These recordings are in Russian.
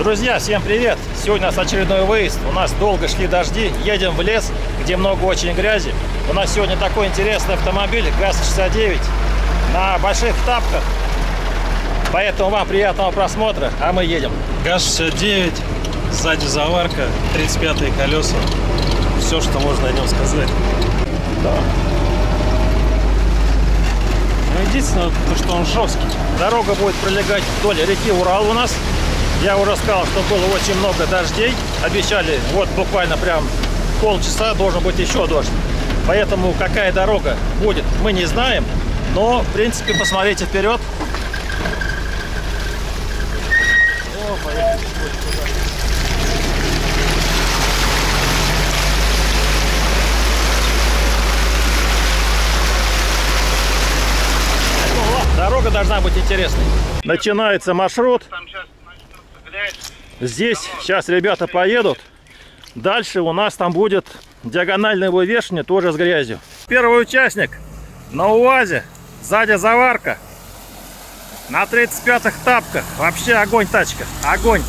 Друзья, всем привет! Сегодня у нас очередной выезд. У нас долго шли дожди. Едем в лес, где много очень грязи. У нас сегодня такой интересный автомобиль ГАЗ-69 на больших тапках. Поэтому вам приятного просмотра, а мы едем. ГАЗ-69, сзади заварка, 35 колеса. Все, что можно о нем сказать. Да. Ну, единственное, то, что он жесткий. Дорога будет пролегать вдоль реки Урал у нас. Я уже сказал, что было очень много дождей. Обещали, вот буквально прям полчаса должен быть еще дождь. Поэтому какая дорога будет, мы не знаем. Но, в принципе, посмотрите вперед. О, поехали. Дорога должна быть интересной. Начинается маршрут. Здесь сейчас ребята поедут. Дальше у нас там будет диагональное вывешивание, тоже с грязью. Первый участник на УАЗе. Сзади заварка. На 35-х тапках. Вообще огонь тачка. Огонь.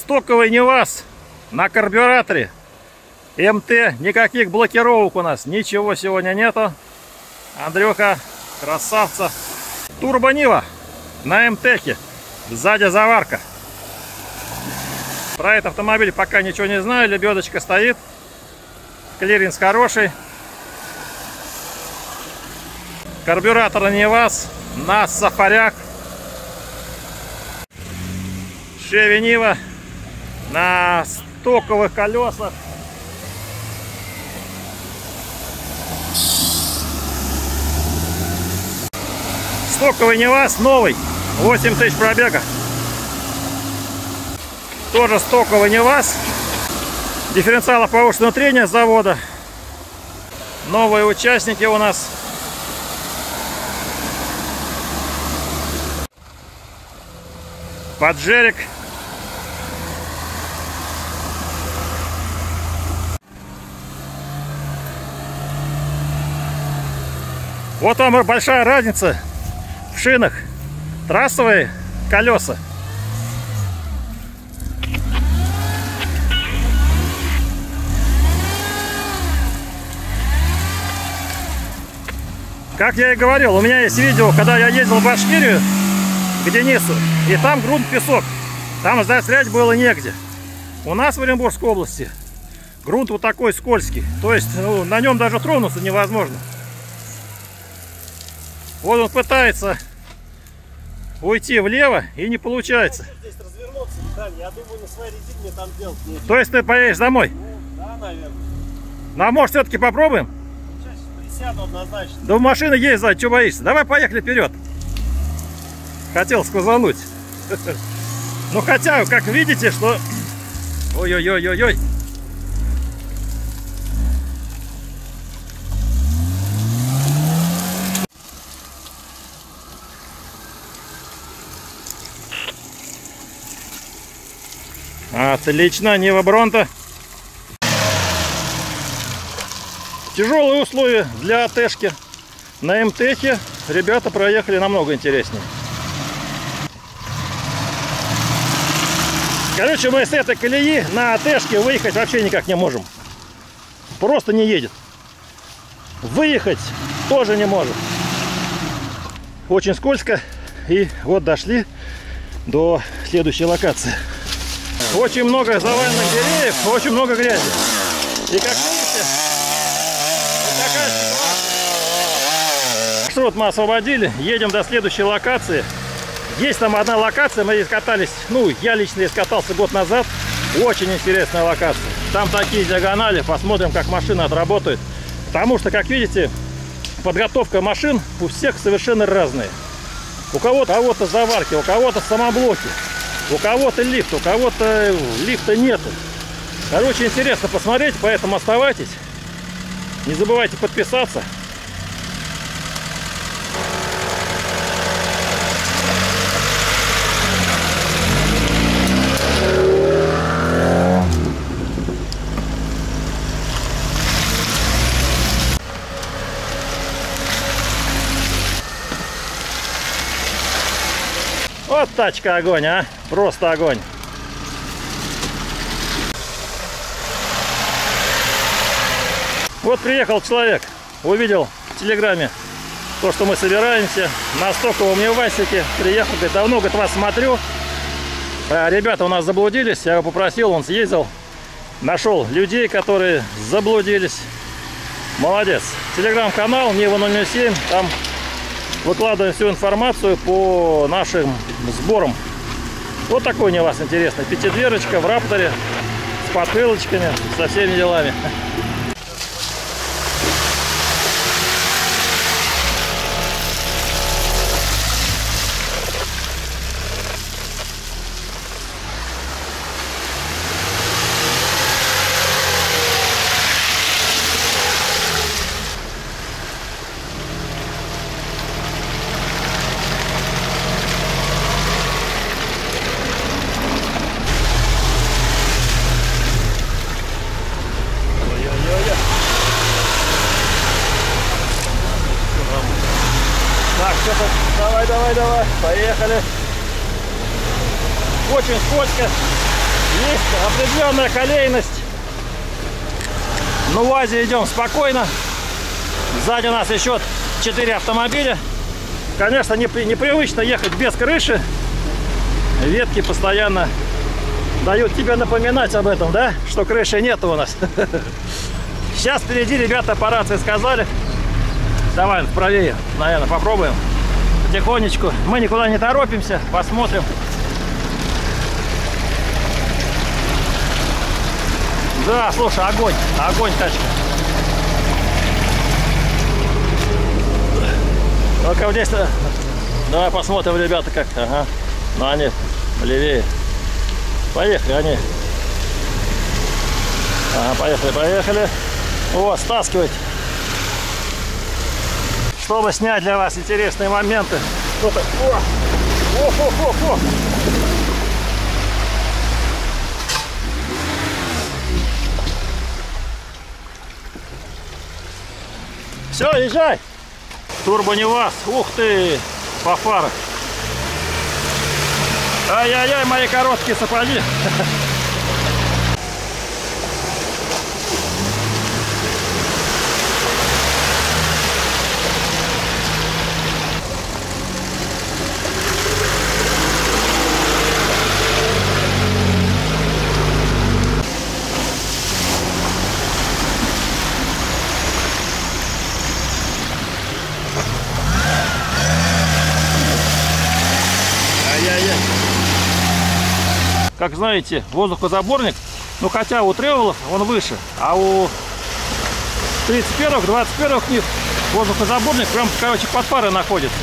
Стоковый НИВАЗ на карбюраторе. МТ. Никаких блокировок у нас. Ничего сегодня нету. Андрюха, красавца. Турбо Нива на МТеке. Сзади заварка. Про этот автомобиль пока ничего не знаю. Лебедочка стоит. Клиренс хороший. Карбюратор не вас. На сафарях. Шеви Нива. На стоковых колесах. Стоковый не вас, новый. 8 тысяч пробега. Тоже стоковый не вас. Дифференциала повышенного трения завода. Новые участники у нас. Поджерик. Вот вам большая разница в шинах. Трассовые колеса. Как я и говорил, у меня есть видео, когда я ездил в Башкирию, к Денису, и там грунт песок. Там застрять было негде. У нас в Оренбургской области грунт вот такой скользкий. То есть ну, на нем даже тронуться невозможно. Вот он пытается уйти влево и не получается. Здесь развернуться, Виталий, я думаю, на своей резине мне там делать нечего. То есть ты поедешь домой? Ну, да, наверное. Ну а может все-таки попробуем? Сейчас присяду однозначно. Да в машина есть сзади, что боишься? Давай поехали вперед. Хотел сказануть. Ну хотя, как видите, что... Ой-ой-ой-ой-ой. Отлично, Нива Бронта. Тяжелые условия для АТшки. На МТХе ребята проехали намного интереснее. Короче, мы с этой колеи на АТшке выехать вообще никак не можем. Просто не едет. Выехать тоже не можем. Очень скользко. И вот дошли до следующей локации. Очень много заваленных деревьев, очень много грязи. И как видите, вот такая ситуация. Маршрут мы освободили, едем до следующей локации. Есть там одна локация, мы здесь катались, ну, я лично здесь катался год назад. Очень интересная локация. Там такие диагонали, посмотрим, как машина отработает. Потому что, как видите, подготовка машин у всех совершенно разная. У кого-то, кого-то заварки, у кого-то самоблоки. У кого-то лифт, у кого-то лифта нету. Короче, интересно посмотреть, поэтому оставайтесь. Не забывайте подписаться. Вот тачка огонь, а. Просто огонь. Вот приехал человек, увидел в телеграме то, что мы собираемся на стоковом Невасике. Приехал, говорит, давно, говорит, вас смотрю. А, ребята у нас заблудились, я его попросил, он съездил, нашел людей, которые заблудились. Молодец. Телеграм-канал Нива 007, там выкладываем всю информацию по нашим сборам. Вот такой не вас интересный. Пятидверочка в рапторе с подкрылочками, со всеми делами. Ой-ой-ой. Так, что-то... Давай, давай, давай. Поехали. Очень скользко. Есть определенная колейность. Ну, в Азии идем спокойно. Сзади нас еще 4 автомобиля. Конечно, непри- непривычно ехать без крыши. Ветки постоянно дают тебе напоминать об этом, да? Что крыши нет у нас. Сейчас впереди ребята по рации сказали. Давай правее, наверное, попробуем. Потихонечку. Мы никуда не торопимся. Посмотрим. Да, слушай, огонь. Огонь тачка. Ну-ка вот здесь -то- Давай посмотрим, ребята, как. Ага. Ну они левее. Поехали, они. Ага, поехали, поехали. О, стаскивать. Чтобы снять для вас интересные моменты. О. Все, езжай. Турбо не вас. Ух ты, по фарах. Ай-яй-яй, мои короткие сапоги. Ай-яй-яй. Как знаете, воздухозаборник, ну хотя у тревелов он выше, а у 31-х, 21-х них воздухозаборник прям, короче, под парой находится.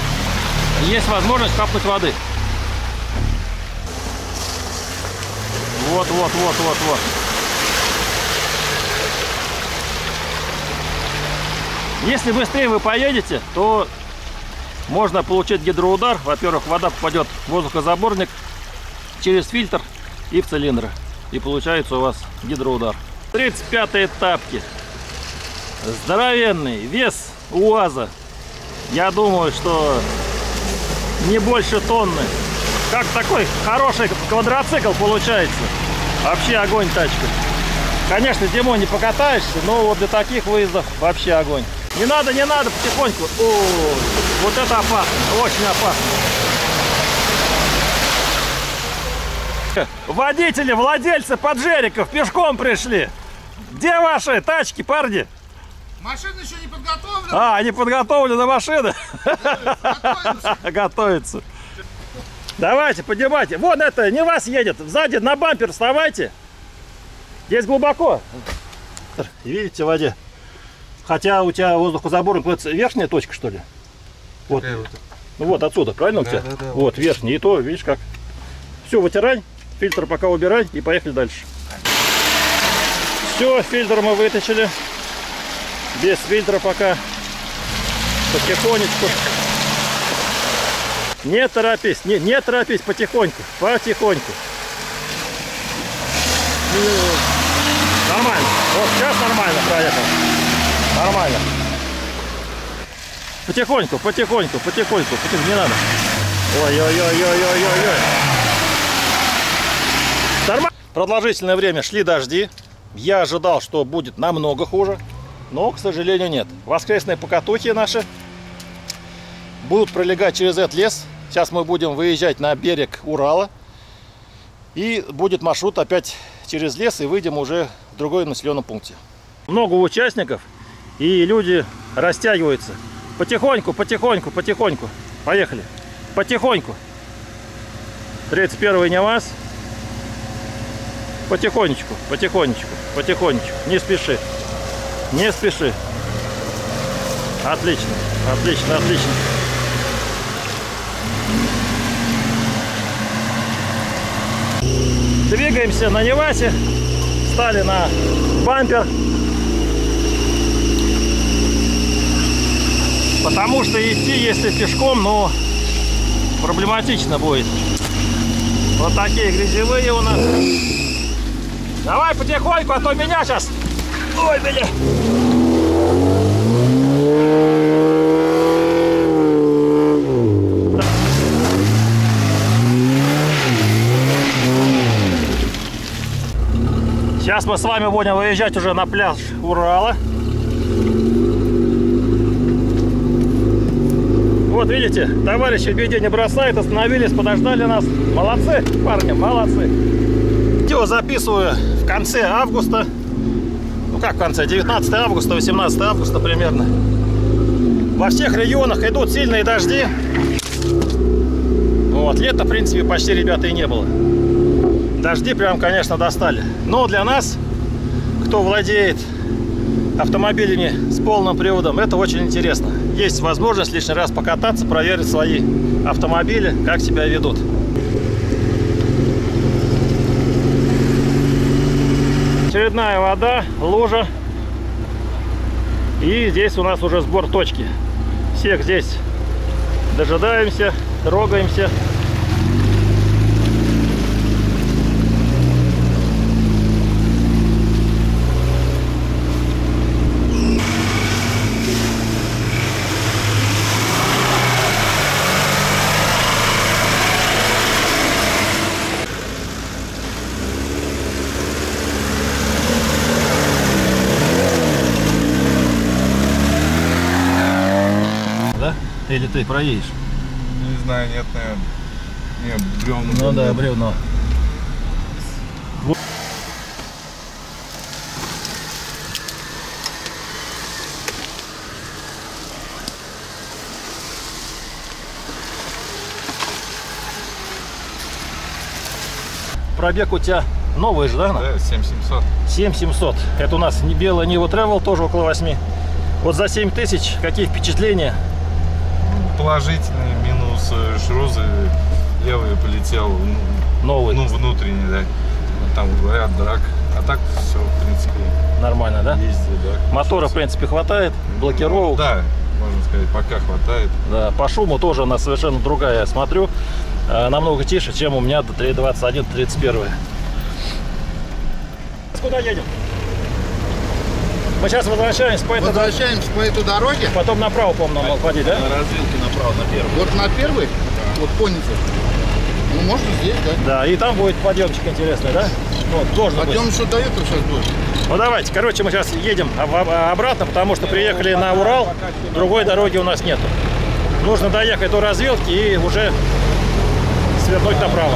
Есть возможность капнуть воды. Вот, вот, вот, вот, вот. Если быстрее вы поедете, то можно получить гидроудар. Во-первых, вода попадет в воздухозаборник через фильтр и в цилиндр. И получается у вас гидроудар. 35 тапки. Здоровенный. Вес УАЗа. Я думаю, что не больше тонны. Как такой хороший квадроцикл получается. Вообще огонь тачка. Конечно, зимой не покатаешься, но вот для таких выездов вообще огонь. Не надо, не надо, потихоньку. О, вот это опасно, очень опасно. Водители, владельцы поджериков пешком пришли. Где ваши тачки, парни? Машина еще не подготовлена. А, они подготовлены машины. Готовимся. Готовится. Давайте, поднимайте. Вон это, не вас едет. Сзади на бампер вставайте. Здесь глубоко. Видите, в воде. Хотя у тебя воздухозаборник, вот это верхняя точка, что ли? Вот. Вот. Ну вот отсюда, правильно у Да, тебя? да, да, вот, верхний. И то, видишь как. Все, вытирай. Фильтр пока убирай и поехали дальше. Все, фильтр мы вытащили. Без фильтра пока. Потихонечку. Не торопись, не, не торопись, потихоньку, потихоньку. Нормально. Вот сейчас нормально проехал. Нормально. Потихоньку, потихоньку, потихоньку, потихоньку, не надо. Ой-ой-ой-ой-ой-ой-ой. Продолжительное время шли дожди. Я ожидал, что будет намного хуже, но, к сожалению, нет. Воскресные покатухи наши будут пролегать через этот лес. Сейчас мы будем выезжать на берег Урала. И будет маршрут опять через лес, и выйдем уже в другой населенном пункте. Много участников, и люди растягиваются. Потихоньку, потихоньку, потихоньку. Поехали. Потихоньку. 31 не вас. Потихонечку, потихонечку, потихонечку. Не спеши. Не спеши. Отлично, отлично, отлично. Двигаемся на Невасе. Стали на бампер. Потому что идти, если пешком, ну, проблематично будет. Вот такие грязевые у нас. Давай потихоньку, а то меня сейчас... Ой, бля. Сейчас мы с вами будем выезжать уже на пляж Урала. Вот видите, товарищи в беде не бросают, остановились, подождали нас. Молодцы, парни, молодцы. Видео записываю в конце августа. Ну как в конце? 19 августа, 18 августа примерно. Во всех регионах идут сильные дожди. Вот, лета, в принципе, почти, ребята, и не было. Дожди прям, конечно, достали. Но для нас, кто владеет автомобилями с полным приводом, это очень интересно. Есть возможность лишний раз покататься, проверить свои автомобили, как себя ведут. Очередная вода, лужа. И здесь у нас уже сбор точки. Всех здесь дожидаемся, трогаемся. Да? Или ты проедешь? Не знаю, нет, наверное. Не, бревна. Ну да, бревно. Пробег у тебя новый же, да? Да, 7700. 7700. Это у нас не белая Нива Travel, тоже около 8. Вот за 7 тысяч какие впечатления? Положительный минус э, шрузы. Левый полетел, ну, Новый. ну, внутренний, да. Там говорят драк. А так все, в принципе, Нормально, да? ездит, да. Мотора, в принципе, хватает. Блокировок. Да, можно сказать, пока хватает. Да, по шуму тоже она совершенно другая, я смотрю. Э, Намного тише, чем у меня до 321 31 Куда едем? Мы сейчас возвращаемся по этой дороге. Возвращаемся по этой дороге. Потом направо, по-моему, нам ходить, да? развилке направо на первый. Вот на первый, вот поняли. Ну, можно здесь, да. Да, и там будет подъемчик интересный, да? Вот, должен быть. Пойдем еще до этого сейчас будет. Ну давайте, короче, мы сейчас едем об- об- обратно, потому что приехали на Урал, другой дороги у нас нет. Нужно доехать до развилки и уже свернуть направо.